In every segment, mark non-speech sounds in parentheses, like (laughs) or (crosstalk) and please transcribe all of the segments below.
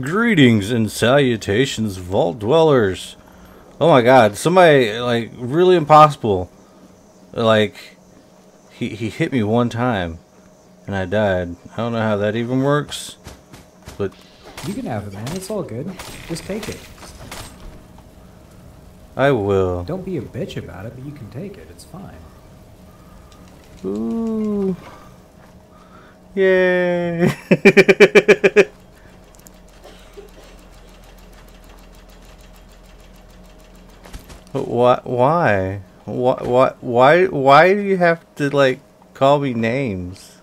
Greetings and salutations, Vault Dwellers. Oh my god, somebody, like, really impossible. Like, he, he hit me one time, and I died. I don't know how that even works, but... You can have it, man. It's all good. Just take it. I will. Don't be a bitch about it, but you can take it. It's fine. Ooh. Yay. (laughs) Why? What? Why? Why do you have to like call me names?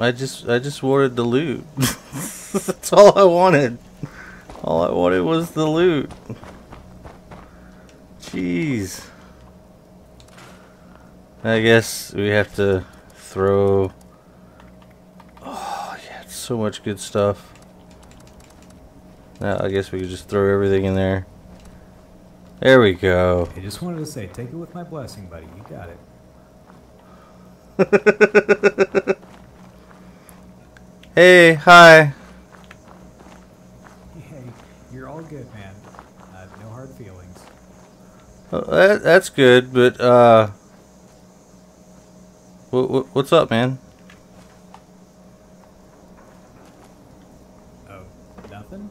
I just, I just wanted the loot. (laughs) That's all I wanted. All I wanted was the loot. Jeez. I guess we have to throw... (sighs) Oh, yeah, so much good stuff. Now, I guess we could just throw everything in there. There we go. I just wanted to say, take it with my blessing, buddy. You got it. (laughs) hey, hi. Hey, you're all good, man. Uh, no hard feelings. Well, that, that's good, but, uh... What, what's up, man? Oh, nothing?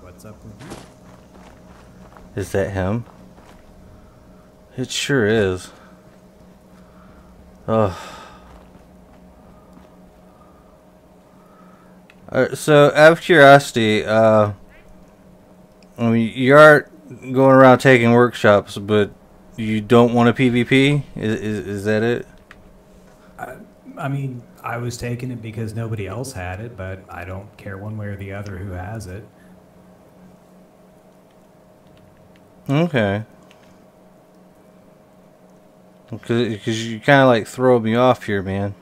What's up with you? Is that him? It sure is. Oh. Uh, so, out of curiosity, uh, I mean, you are going around taking workshops, but you don't want a PvP? Is, is, is that it? I, I mean, I was taking it because nobody else had it, but I don't care one way or the other who has it. Okay. Because you kind of like throw me off here, man.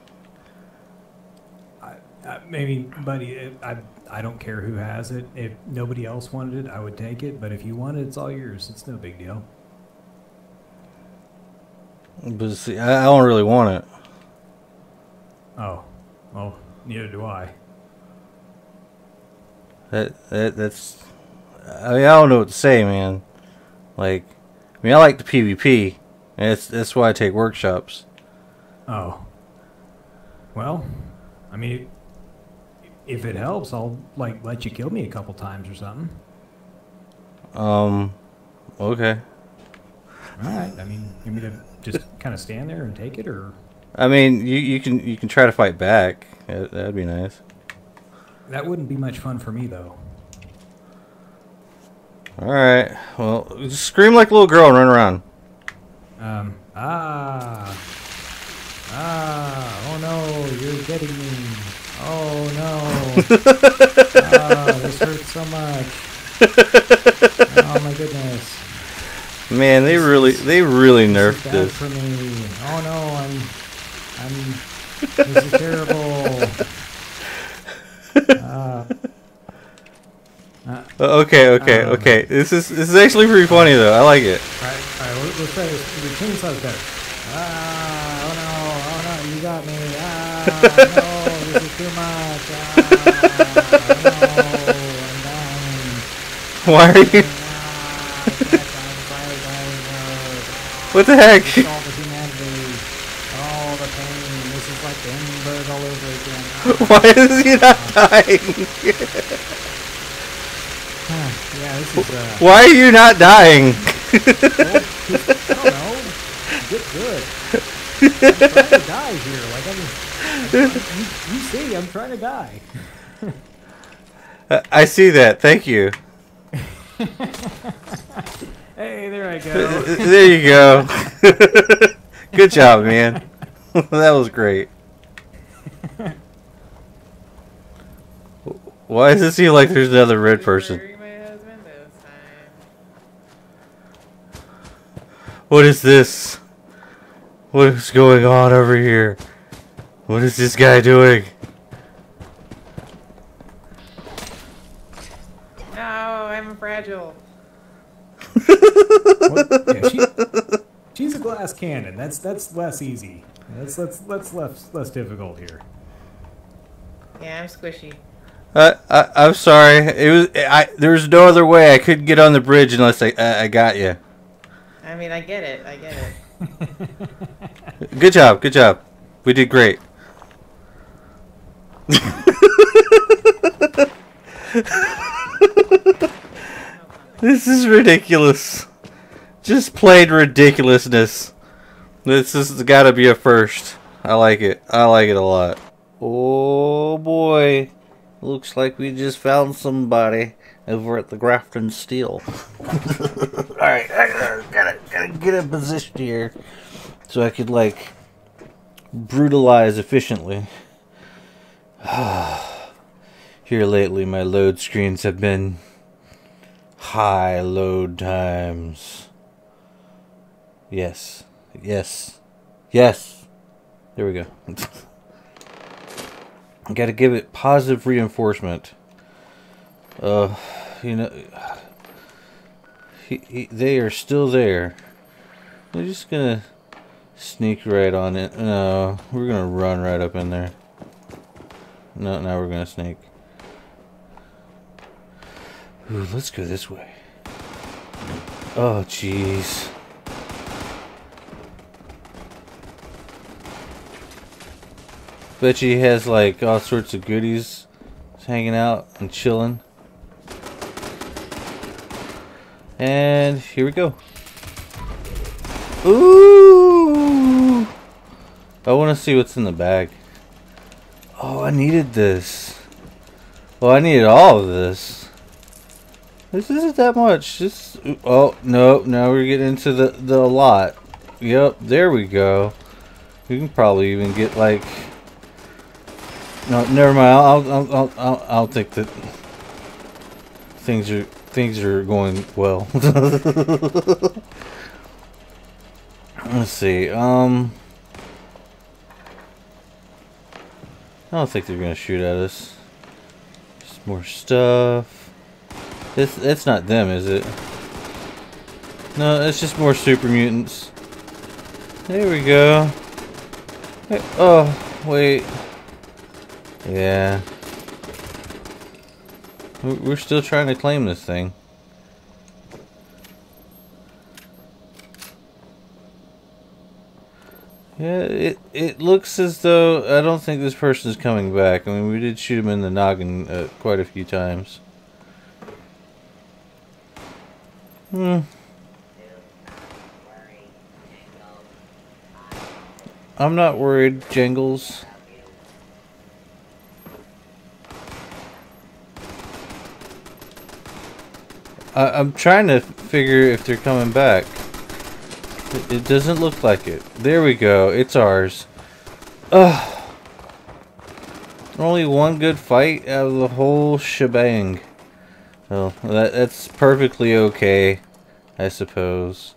I, I maybe, buddy, I, I don't care who has it. If nobody else wanted it, I would take it. But if you want it, it's all yours. It's no big deal. But see, I, I don't really want it. Oh, well, neither do I. That, that that's. I mean, I don't know what to say, man. Like, I mean, I like the PvP. And that's that's why I take workshops. Oh. Well, I mean, if it helps, I'll like let you kill me a couple times or something. Um. Okay. All right. I mean, you want me to just kind of stand there and take it, or? I mean, you you can you can try to fight back. That'd be nice. That wouldn't be much fun for me, though. All right. Well, scream like a little girl and run around. Um. Ah. Ah. Oh no! You're getting me. Oh no! (laughs) ah, this hurts so much. Oh my goodness. Man, they really they really nerfed this. this. for me. Oh no! I'm I'm. This is terrible. Uh, (laughs) okay, okay, um, okay. This is this is actually pretty funny though. I like it. All right, all right. Let's try this. The chainsaw's better. Ah! Oh no! Oh no! You got me! Ah! no! This is too much! Ah! No! I'm dying. Why are you? what the heck? All the humanity, all the pain. This is like the all over again. (laughs) Why is he not dying? (laughs) yeah, this is, uh, Why are you not dying? well, I don't know. Get good. I'm trying to die here. Like I'm, I'm, I'm you, you see, I'm trying to die. uh, I see that. Thank you. hey, there I go. there you go. (laughs) Good job, man. (laughs) that was great. (laughs) Why does it seem like there's another red person? What is this? What is going on over here? What is this guy doing? No, I'm fragile. (laughs) yeah, she, (laughs) she's a glass cannon. That's that's less easy. That's that's that's less less difficult here. Yeah, I'm squishy. Uh, I, I'm sorry. It was I. There was no other way. I couldn't get on the bridge unless I I, I got you. I mean, I get it. I get it. (laughs) Good job. Good job. We did great. (laughs) this is ridiculous. Just plain ridiculousness. This has got to be a first. I like it. I like it a lot. Oh boy. Looks like we just found somebody over at the Grafton Steel. (laughs) Alright, I gotta, gotta, gotta get a position here so I could, like, brutalize efficiently. (sighs) Here lately, my load screens have been high load times. Yes. Yes. Yes. There we go. (laughs) Got to give it positive reinforcement. Uh, you know, (sighs) he, he, they are still there. We're just gonna sneak right on it. No, we're gonna run right up in there. No, now we're gonna sneak. Ooh, let's go this way. Oh, jeez. Bet she has like all sorts of goodies hanging out and chilling. And here we go. Ooh! I want to see what's in the bag. Oh, I needed this. Well, I needed all of this. This isn't that much. Just oh no, now we're getting into the the lot. Yep, there we go. We can probably even get like. No, never mind. I'll I'll I'll I'll, I'll think that things are things are going well. (laughs) Let's see. Um, I don't think they're gonna shoot at us. Just more stuff. It's it's not them, is it? No, it's just more super mutants. There we go. Hey, oh, wait. Yeah. We're still trying to claim this thing. Yeah, it it looks as though I don't think this person is coming back. I mean, we did shoot him in the noggin uh, quite a few times. Hmm. I'm not worried, Jingles. I, I'm trying to figure if they're coming back. It, doesn't look like it. There we go. It's ours. Ugh. Only one good fight out of the whole shebang. Well, that, that's perfectly okay, I suppose.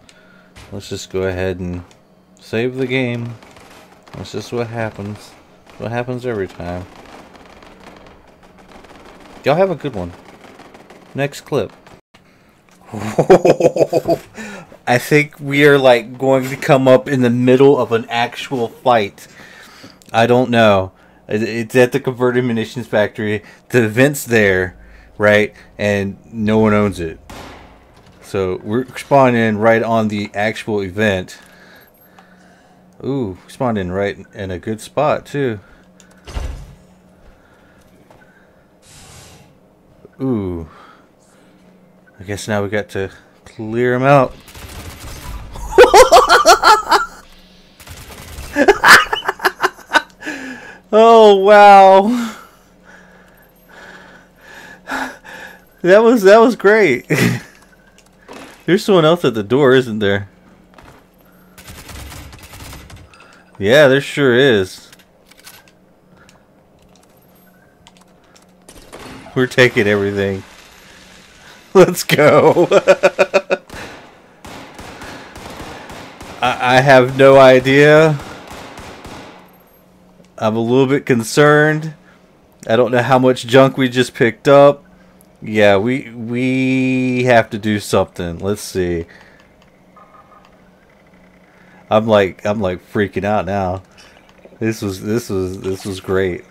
Let's just go ahead and save the game. That's just what happens. What happens every time. Y'all have a good one. Next clip. (laughs) I think we are like going to come up in the middle of an actual fight. I don't know. It's at the converted munitions factory. The event's there, right? And no one owns it. So we're spawning right on the actual event. Ooh, spawning right in a good spot too. Ooh. I guess now we got to clear them out. Oh wow. That was that was great. (laughs) There's someone else at the door, isn't there? Yeah, there sure is. We're taking everything. (laughs) Let's go. (laughs) I, I have no idea. I'm a little bit concerned. I don't know how much junk we just picked up. Yeah, we we have to do something. Let's see. I'm like I'm like freaking out now. This was this was this was great.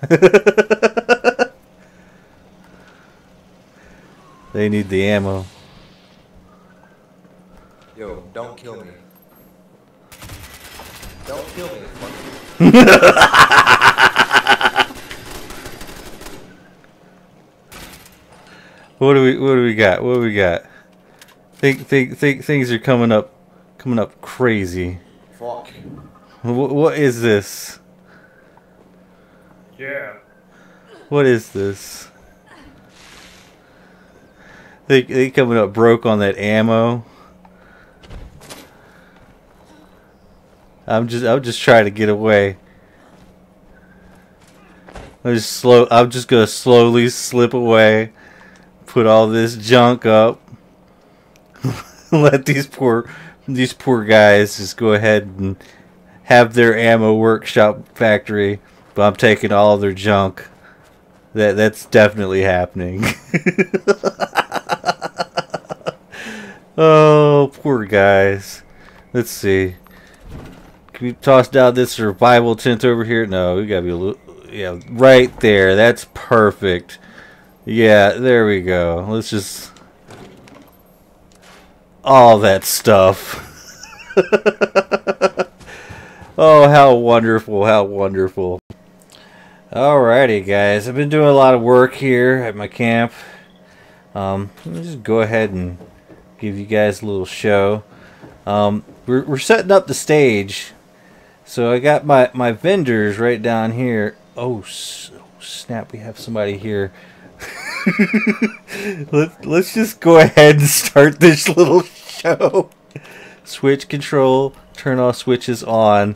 (laughs) they need the ammo. What do we what do we got? What do we got? Think think think things are coming up coming up crazy. Fuck. What, what is this? Yeah. What is this? They they coming up broke on that ammo. I'm just I'm just trying to get away. I'm just slow I'm just gonna slowly slip away. Put all this junk up. (laughs) Let these poor these poor guys just go ahead and have their ammo workshop factory, but I'm taking all their junk. That that's definitely happening. (laughs) oh, poor guys. Let's see. Can we toss down this survival tent over here? No, we gotta be a little. Yeah, right there. That's perfect. Yeah, there we go. Let's just. All that stuff. (laughs) oh, how wonderful! How wonderful! Alrighty, guys. I've been doing a lot of work here at my camp. Um, let me just go ahead and give you guys a little show. Um, we're, we're setting up the stage. So I got my, my vendors right down here. Oh, oh, snap. We have somebody here. (laughs) Let, let's just go ahead and start this little show. Switch control. Turn all switches on.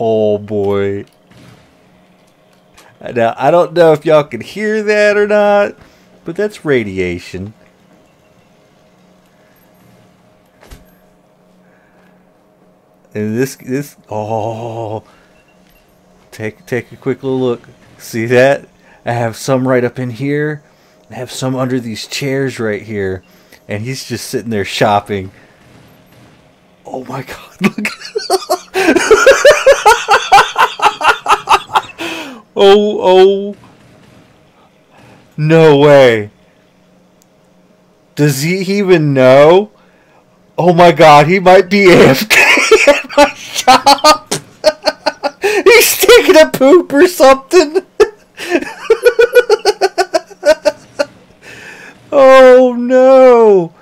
Oh, boy. Now, I don't know if y'all can hear that or not, but that's radiation. And this, this, oh, take, take a quick little look. See that? I have some right up in here. I have some under these chairs right here. And he's just sitting there shopping. Oh my god, (laughs) look. Oh, oh. No way. Does he even know? Oh my god, he might be (laughs) AFK (laughs) He's taking a poop or something. (laughs) oh no.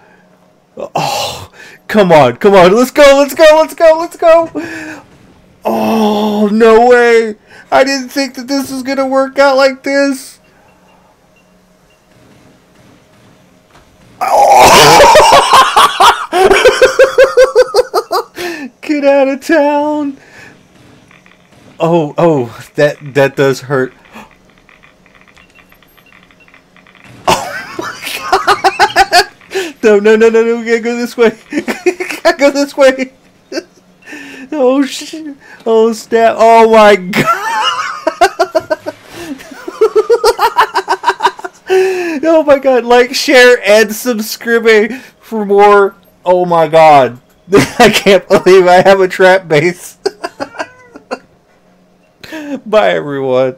Oh, come on, come on. Let's go, let's go, let's go, let's go. Oh, no way. I didn't think that this was going to work out like this. (laughs) Oh. Get out of town. Oh, oh, that that does hurt. (gasps) Oh my god. No, no, no, no, no. We gotta go this way. (laughs) gotta go this way. (laughs) Oh shit! Oh snap! Oh my god! (laughs) oh my god! Like, share, and subscribe for more. Oh my god! (laughs) I can't believe I have a trap base. (laughs) Bye everyone.